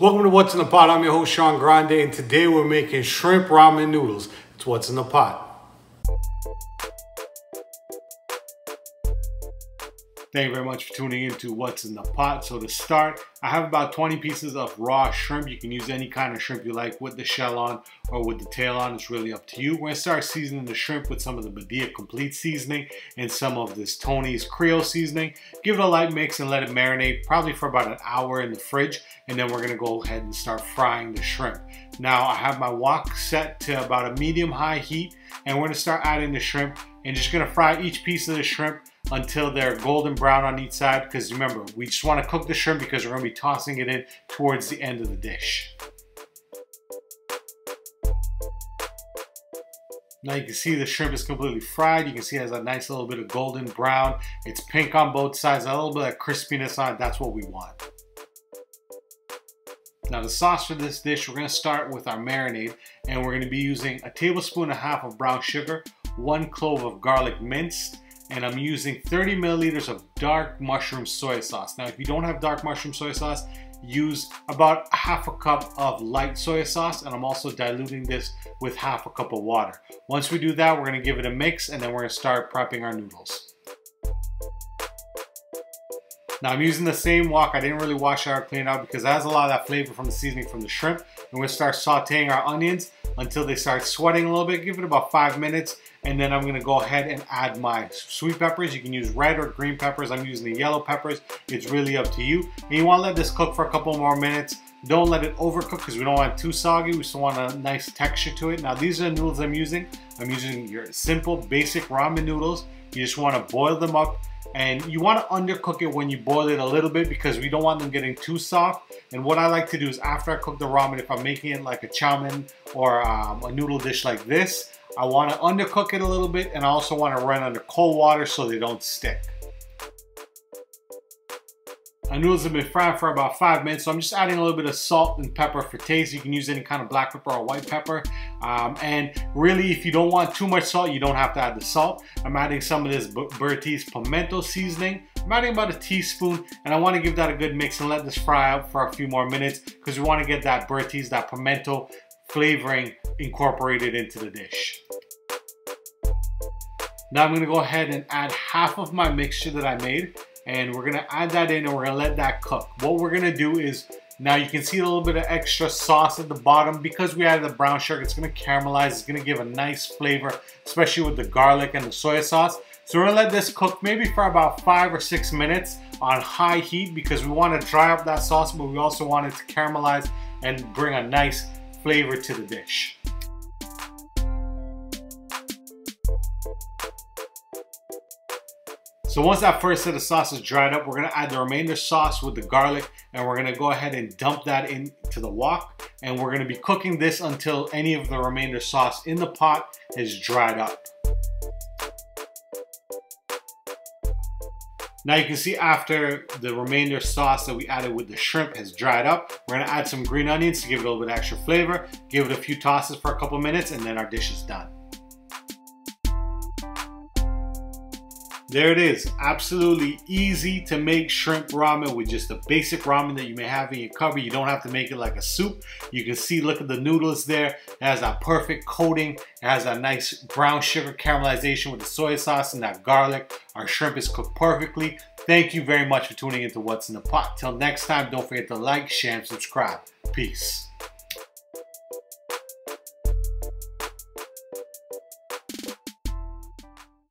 Welcome to What's in the Pot. I'm your host Sean Grande, and today we're making shrimp ramen noodles. It's What's in the Pot. Thank you very much for tuning in to What's in the Pot. So to start, I have about 20 pieces of raw shrimp. You can use any kind of shrimp you like with the shell on or with the tail on. It's really up to you. We're gonna start seasoning the shrimp with some of the Badia Complete seasoning and some of this Tony's Creole seasoning. Give it a light mix and let it marinate probably for about an hour in the fridge. And then we're gonna go ahead and start frying the shrimp. Now I have my wok set to about a medium high heat and we're gonna start adding the shrimp and just gonna fry each piece of the shrimp until they're golden brown on each side because remember, we just want to cook the shrimp because we're going to be tossing it in towards the end of the dish. Now you can see the shrimp is completely fried. You can see it has a nice little bit of golden brown. It's pink on both sides, a little bit of crispiness on it. That's what we want. Now the sauce for this dish, we're gonna start with our marinade and we're gonna be using a tablespoon and a half of brown sugar, one clove of garlic minced, and I'm using 30 milliliters of dark mushroom soy sauce. Now, if you don't have dark mushroom soy sauce, use about half a cup of light soy sauce and I'm also diluting this with half a cup of water. Once we do that, we're gonna give it a mix and then we're gonna start prepping our noodles. Now I'm using the same wok. I didn't really wash it out, clean it out because it has a lot of that flavor from the seasoning from the shrimp. I'm gonna start sauteing our onions until they start sweating a little bit. Give it about five minutes and then I'm gonna go ahead and add my sweet peppers. You can use red or green peppers. I'm using the yellow peppers. It's really up to you. And you wanna let this cook for a couple more minutes. Don't let it overcook because we don't want it too soggy. We still want a nice texture to it. Now these are the noodles I'm using. I'm using your simple basic ramen noodles. You just wanna boil them up and you want to undercook it when you boil it a little bit because we don't want them getting too soft. And what I like to do is after I cook the ramen, if I'm making it like a chow mein or um, a noodle dish like this, I want to undercook it a little bit and I also want to run under cold water so they don't stick. My noodles have been fried for about five minutes, so I'm just adding a little bit of salt and pepper for taste. You can use any kind of black pepper or white pepper. Um, and really, if you don't want too much salt, you don't have to add the salt. I'm adding some of this Bertise pimento seasoning. I'm adding about a teaspoon, and I want to give that a good mix and let this fry out for a few more minutes because we want to get that Bertise, that pimento flavoring incorporated into the dish. Now I'm gonna go ahead and add half of my mixture that I made and we're gonna add that in and we're gonna let that cook. What we're gonna do is, now you can see a little bit of extra sauce at the bottom. Because we added the brown sugar, it's gonna caramelize, it's gonna give a nice flavor, especially with the garlic and the soy sauce. So we're gonna let this cook maybe for about five or six minutes on high heat because we wanna dry up that sauce, but we also want it to caramelize and bring a nice flavor to the dish. So once that first set of sauce is dried up, we're gonna add the remainder sauce with the garlic and we're gonna go ahead and dump that into the wok. And we're gonna be cooking this until any of the remainder sauce in the pot is dried up. Now you can see after the remainder sauce that we added with the shrimp has dried up, we're gonna add some green onions to give it a little bit extra flavor, give it a few tosses for a couple minutes, and then our dish is done. There it is. Absolutely easy to make shrimp ramen with just a basic ramen that you may have in your cupboard. You don't have to make it like a soup. You can see, look at the noodles there. It has that perfect coating. It has a nice brown sugar caramelization with the soy sauce and that garlic. Our shrimp is cooked perfectly. Thank you very much for tuning into What's in the Pot. Till next time, don't forget to like, share, and subscribe. Peace.